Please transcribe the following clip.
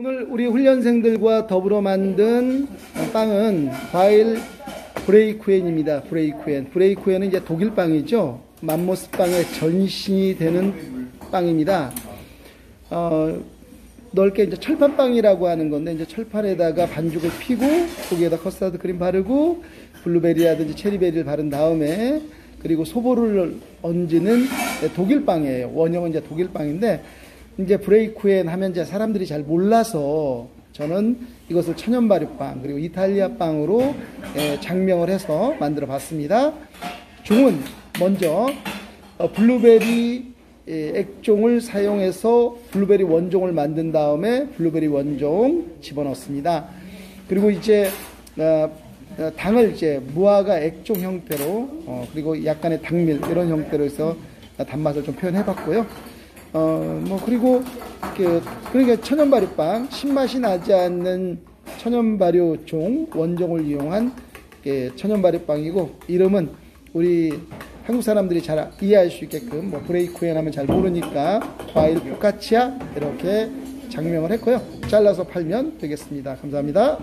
오늘 우리 훈련생들과 더불어 만든 빵은 과일 Blechkuchen입니다. Blechkuchen. Blechkuchen은 이제 독일 빵이죠. 맘모스 빵의 전신이 되는 빵입니다. 어, 넓게 이제 철판빵이라고 하는 건데 이제 철판에다가 반죽을 피고 거기에다 커스터드 크림 바르고 블루베리라든지 체리베리를 바른 다음에 그리고 소보로를 얹는 독일 빵이에요. 원형은 이제 독일 빵인데 이제 Blechkuchen 하면 이제 사람들이 잘 몰라서 저는 이것을 천연 발효빵 그리고 이탈리아 빵으로 예, 작명을 해서 만들어 봤습니다. 종은 먼저 어, 블루베리 예, 액종을 사용해서 블루베리 원종을 만든 다음에 블루베리 원종 집어넣습니다. 그리고 이제 어, 어, 당을 이제 무화과 액종 형태로 어, 그리고 약간의 당밀 이런 형태로 해서 단맛을 좀 표현해 봤고요. 어, 뭐 그리고 그 그러니까 천연 발효빵 신맛이 나지 않는 천연 발효종 원종을 이용한 예, 천연 발효빵이고 이름은 우리 한국 사람들이 잘 이해할 수 있게끔 뭐 브레이크엔 하면 잘 모르니까 과일 포카치아 이렇게 장명을 했고요. 잘라서 팔면 되겠습니다. 감사합니다.